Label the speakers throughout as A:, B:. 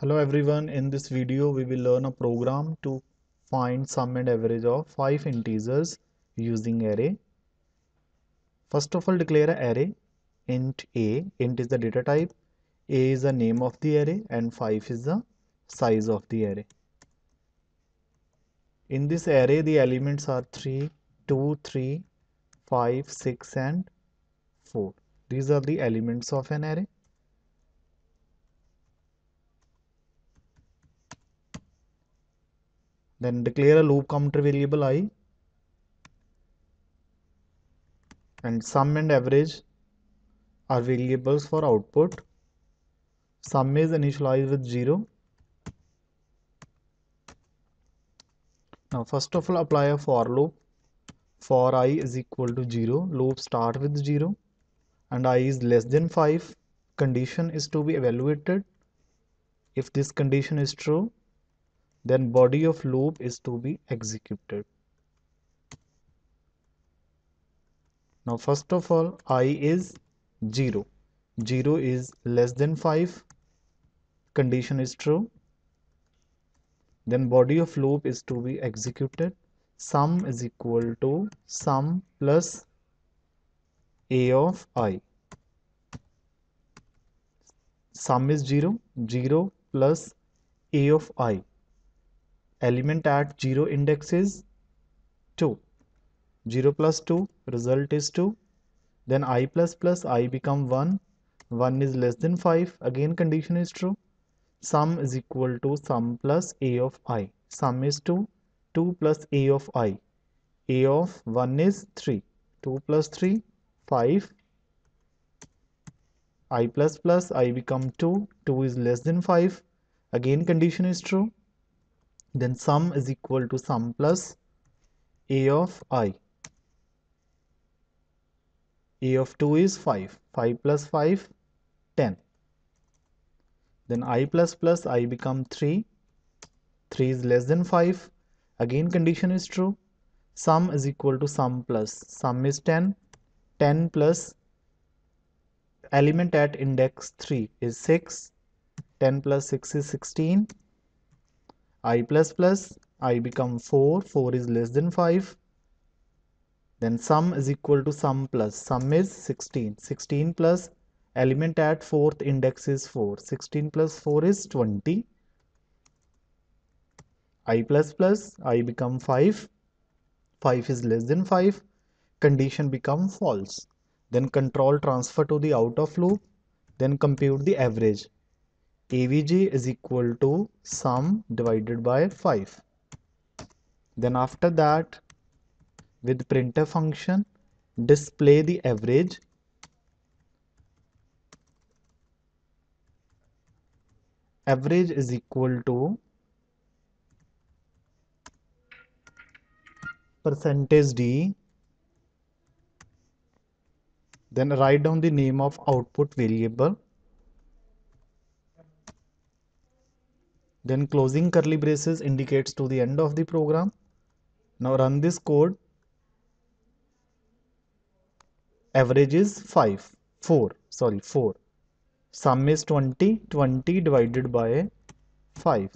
A: Hello everyone, in this video we will learn a program to find sum and average of 5 integers using array. First of all declare an array int a, int is the data type, a is the name of the array and 5 is the size of the array. In this array the elements are 3, 2, 3, 5, 6 and 4. These are the elements of an array. Then declare a loop counter variable i and sum and average are variables for output. Sum is initialized with 0. Now first of all apply a for loop. For i is equal to 0. Loop start with 0 and i is less than 5. Condition is to be evaluated. If this condition is true, then body of loop is to be executed. Now first of all i is 0. 0 is less than 5. Condition is true. Then body of loop is to be executed. Sum is equal to sum plus a of i. Sum is 0. 0 plus a of i element at 0 index is 2 0 plus 2 result is 2 then i plus plus i become 1 1 is less than 5 again condition is true. Sum is equal to sum plus a of i. Sum is 2 2 plus a of i. A of 1 is 3 2 plus 3 5 i plus plus i become 2 2 is less than 5 again condition is true then sum is equal to sum plus a of i. a of 2 is 5. 5 plus 5, 10. Then i plus plus i become 3. 3 is less than 5. Again condition is true. Sum is equal to sum plus. Sum is 10. 10 plus element at index 3 is 6. 10 plus 6 is 16 i plus plus i become 4 4 is less than 5 then sum is equal to sum plus. Sum is 16 16 plus element at fourth index is 4 16 plus 4 is 20 i plus plus i become 5 5 is less than 5 condition become false. Then control transfer to the out of loop. Then compute the average avg is equal to sum divided by 5 then after that with printf function display the average. Average is equal to percentage d. Then write down the name of output variable Then closing curly braces indicates to the end of the program. Now run this code. Average is 5, 4, sorry 4. Sum is 20, 20 divided by 5.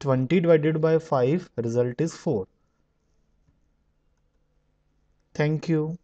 A: 20 divided by 5 result is 4. Thank you.